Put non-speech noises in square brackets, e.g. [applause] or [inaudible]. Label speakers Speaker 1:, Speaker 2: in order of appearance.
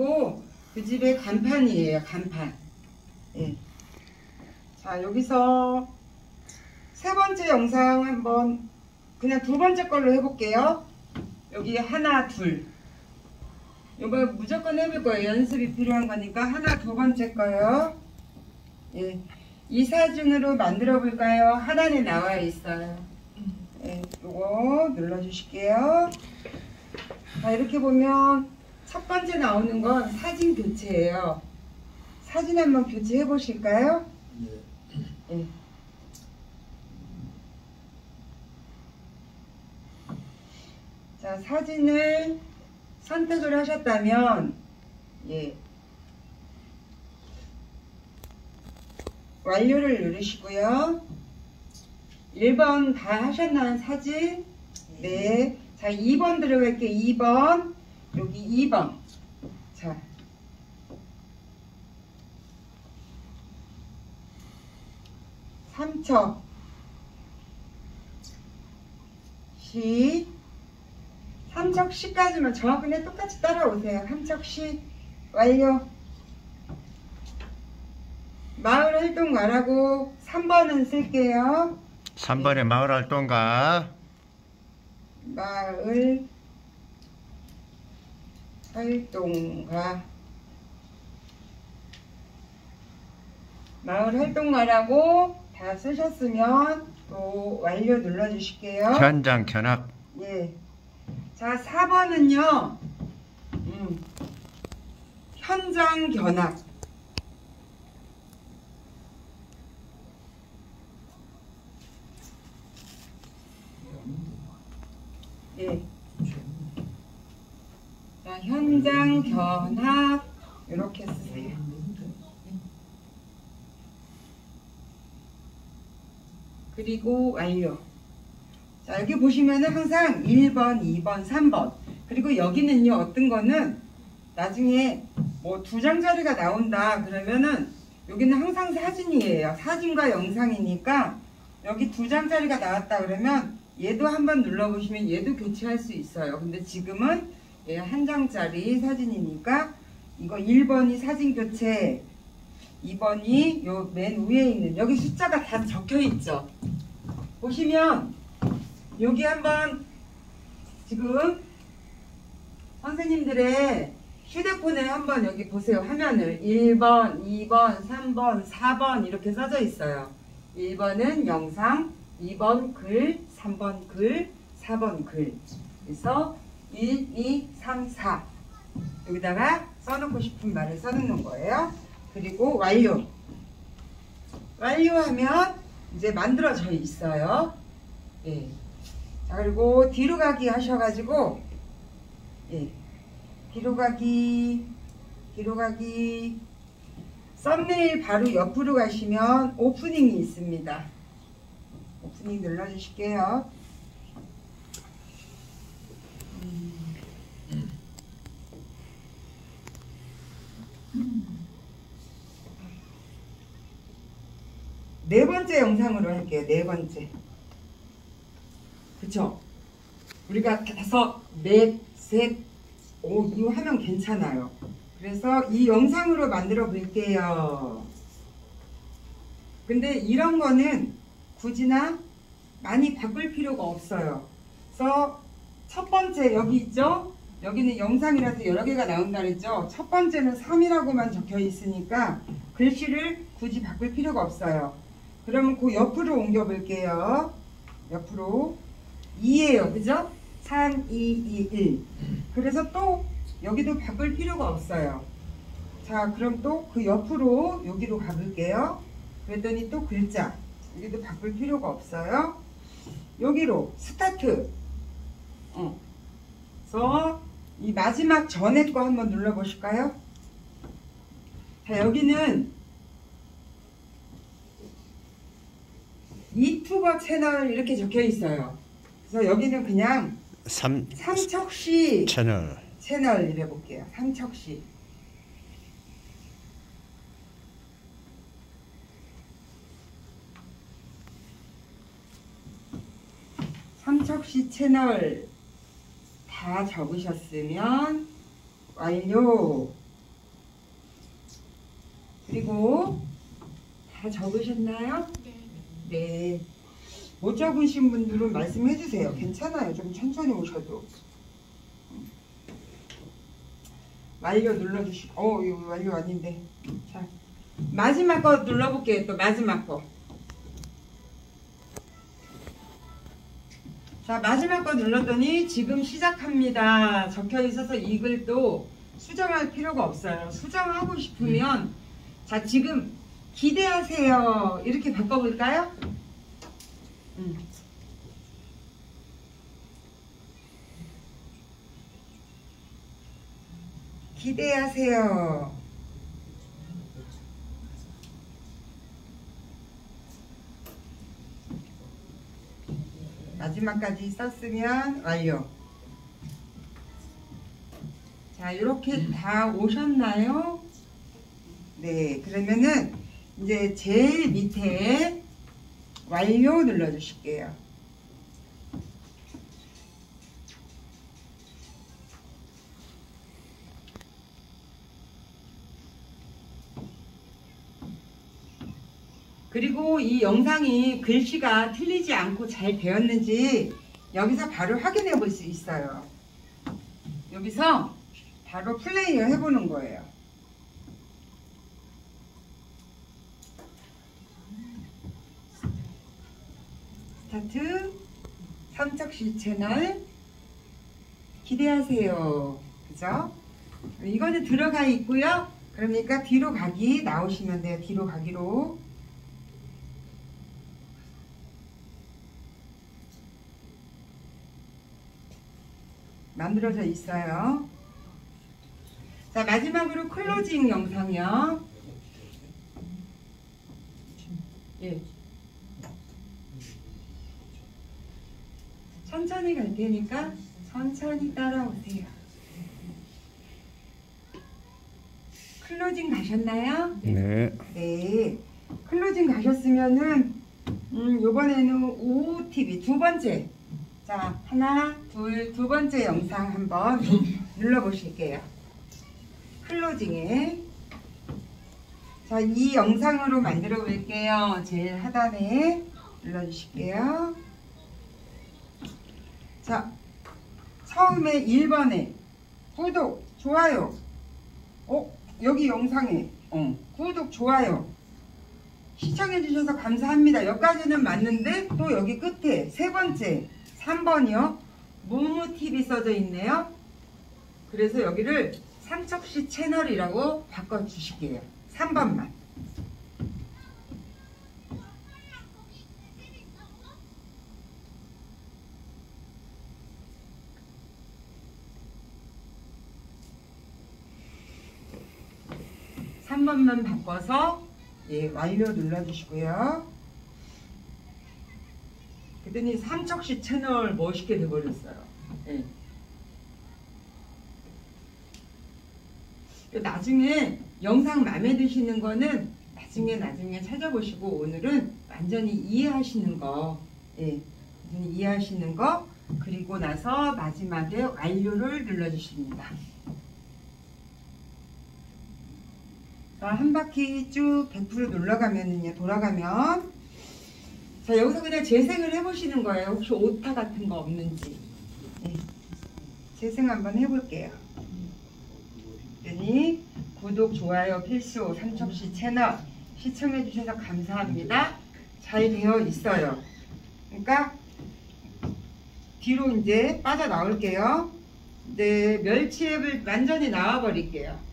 Speaker 1: 사진이고 그 집의 간판이에요. 간판. 예. 자 여기서 세 번째 영상 한번 그냥 두 번째 걸로 해볼게요. 여기 하나 둘. 이거 무조건 해볼 거예요. 연습이 필요한 거니까 하나 두 번째 거요. 예. 이 사진으로 만들어 볼까요? 하단에 나와 있어요. 예, 요거 눌러 주실게요. 자, 이렇게 보면 첫 번째 나오는 건 사진 교체예요. 사진 한번 교체해 보실까요? 예. 자, 사진을 선택을 하셨다면, 예. 완료를 누르시고요. 1번 다 하셨나요, 사진? 네. 자, 2번 들어갈게요. 2번. 여기 2번. 자. 삼척 시 삼척 시까지만 정확하게 똑같이 따라오세요. 삼척 시 완료. 마을 활동 가라고 3번은 쓸게요.
Speaker 2: 3번에 마을 활동가
Speaker 1: 마을 활동가 마을 활동가라고 다 쓰셨으면 또 완료 눌러주실게요.
Speaker 2: 현장 견학
Speaker 1: 예. 자, 4번은요. 음, 현장 견학. 예. 자, 견학 이렇게 쓰세요. 그리고 완료. 자, 여기 보시면은 항상 1번, 2번, 3번. 그리고 여기는요, 어떤 거는 나중에 뭐 두 장짜리가 나온다 그러면은 여기는 항상 사진이에요. 사진과 영상이니까 여기 두 장짜리가 나왔다 그러면 얘도 한번 눌러보시면 얘도 교체할 수 있어요. 근데 지금은 얘한 장짜리 사진이니까 이거 1번이 사진 교체, 2번이 요 맨 위에 있는 여기 숫자가 다 적혀 있죠. 보시면 여기 한번 지금 선생님들의 휴대폰에 한번 여기 보세요. 화면을 1번, 2번, 3번, 4번 이렇게 써져 있어요. 1번은 영상, 2번 글, 3번 글, 4번 글. 그래서 1, 2, 3, 4 여기다가 써놓고 싶은 말을 써놓는 거예요. 그리고 완료. 완료하면 이제 만들어져 있어요. 예. 자, 그리고 뒤로 가기 하셔가지고, 예. 뒤로 가기, 뒤로 가기. 썸네일 바로 옆으로 가시면 오프닝이 있습니다. 오프닝 눌러주실게요. 네 번째 영상으로 할게요. 네 번째. 그쵸? 우리가 다섯, 넷, 셋, 오, 이거 하면 괜찮아요. 그래서 이 영상으로 만들어 볼게요. 근데 이런 거는 굳이나 많이 바꿀 필요가 없어요. 그래서 첫 번째 여기 있죠? 여기는 영상이라서 여러 개가 나온다 그랬죠? 첫 번째는 3이라고만 적혀 있으니까 글씨를 굳이 바꿀 필요가 없어요. 그러면 그 옆으로 옮겨 볼게요. 옆으로 2예요. 그죠? 3, 2, 2, 1. 그래서 또 여기도 바꿀 필요가 없어요. 자, 그럼 또 그 옆으로 여기로 가볼게요. 그랬더니 또 글자. 여기도 바꿀 필요가 없어요. 여기로 스타트. 어. 그래서 이 마지막 전에 거 한번 눌러보실까요? 자, 여기는 유튜버 채널 이렇게 적혀 있어요. 그래서 여기는 그냥
Speaker 2: 3
Speaker 1: 삼척시
Speaker 2: 채널
Speaker 1: 채널 이래 볼게요. 삼척시. 삼척시 채널 다 적으셨으면 완료. 그리고 다 적으셨나요?
Speaker 3: 네.
Speaker 1: 네. 못 적으신 분들은 말씀해 주세요. 괜찮아요. 좀 천천히 오셔도. 완료 눌러주시고, 어, 이거 완료 아닌데. 자, 마지막 거 눌러볼게요. 또 마지막 거. 자, 마지막 거 눌렀더니 지금 시작합니다. 적혀 있어서 이 글도 수정할 필요가 없어요. 수정하고 싶으면, 자, 지금 기대하세요. 이렇게 바꿔볼까요? 음. 기대하세요. 마지막까지 썼으면 완료. 자, 이렇게 다 오셨나요? 네, 그러면은 이제 제일 밑에 완료 눌러주실게요. 그리고 이 영상이 글씨가 틀리지 않고 잘 되었는지 여기서 바로 확인해 볼 수 있어요. 여기서 바로 플레이 해보는 거예요. 스타트 삼척시 채널 기대하세요. 그죠? 이거는 들어가 있고요. 그러니까 뒤로 가기 나오시면 돼요. 뒤로 가기로. 만들어져 있어요. 자, 마지막으로 closing 영상이요. 예. 천천히 갈 테니까 천천히 따라오세요. closing 가셨나요?
Speaker 2: 네.
Speaker 1: 네. closing 가셨으면은 음, 요번에는 OTV 두 번째. 자, 하나, 둘, 두 번째 영상 한번 [laughs] 눌러 보실게요. 클로징에 자, 이 영상으로 만들어 볼게요. 제일 하단에 눌러 주실게요. 자, 처음에 1번에 구독, 좋아요. 어, 여기 영상에 어, 구독, 좋아요. 시청해 주셔서 감사합니다. 여기까지는 맞는데 또 여기 끝에 세 번째 3번이요. 무무TV 써져 있네요. 그래서 여기를 삼척시 채널이라고 바꿔주실게요. 3번만. 삼 번만 바꿔서 예, 완료 눌러주시고요. 그랬더니 삼척시 채널 멋있게 돼버렸어요. 예. 그 나중에 영상 마음에 드시는 거는 나중에 나중에 찾아보시고 오늘은 완전히 이해하시는 거, 예, 이해하시는 거 그리고 나서 마지막에 완료를 눌러주십니다. 자, 한 바퀴 쭉 100% 눌러가면은요, 돌아가면 자, 여기서 그냥 재생을 해보시는 거예요. 혹시 오타 같은 거 없는지. 예. 재생 한번 해볼게요. 그랬더니 구독, 좋아요 필수 삼척시 채널 시청해주셔서 감사합니다. 잘 되어 있어요. 그러니까 뒤로 이제 빠져나올게요. 네, 멸치앱을 완전히 나와버릴게요.